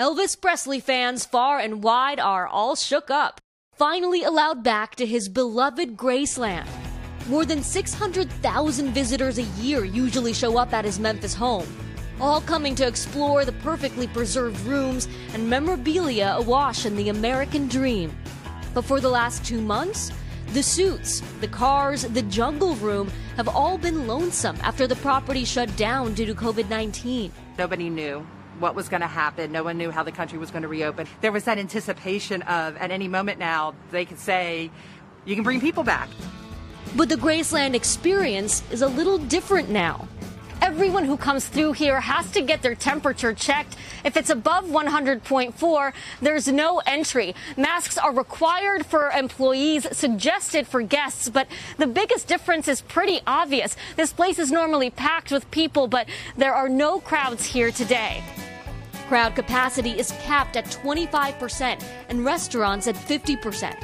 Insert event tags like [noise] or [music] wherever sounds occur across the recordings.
Elvis Presley fans far and wide are all shook up, finally allowed back to his beloved Graceland. More than 600,000 visitors a year usually show up at his Memphis home, all coming to explore the perfectly preserved rooms and memorabilia awash in the American dream. But for the last two months, the suits, the cars, the jungle room have all been lonesome after the property shut down due to COVID 19. Nobody knew what was going to happen. No one knew how the country was going to reopen. There was that anticipation of, at any moment now, they could say, you can bring people back. But the Graceland experience is a little different now. Everyone who comes through here has to get their temperature checked. If it's above 100.4, there's no entry. Masks are required for employees, suggested for guests, but the biggest difference is pretty obvious. This place is normally packed with people, but there are no crowds here today. Crowd capacity is capped at 25% and restaurants at 50%.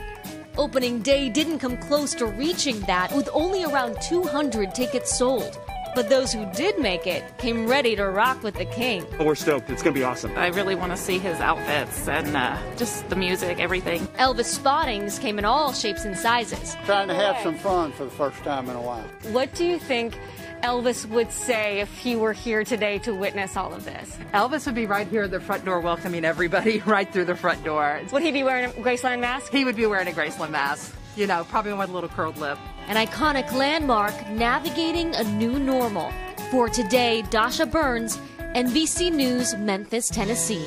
Opening day didn't come close to reaching that, with only around 200 tickets sold. But those who did make it came ready to rock with the king. Oh, we're stoked. It's going to be awesome. I really want to see his outfits and uh, just the music, everything. Elvis spottings came in all shapes and sizes. Trying to have some fun for the first time in a while. What do you think Elvis would say if he were here today to witness all of this? Elvis would be right here at the front door welcoming everybody [laughs] right through the front door. Would he be wearing a Graceland mask? He would be wearing a Graceland mask. You know, probably with a little curled lip. An iconic landmark navigating a new normal. For today, Dasha Burns, NBC News, Memphis, Tennessee.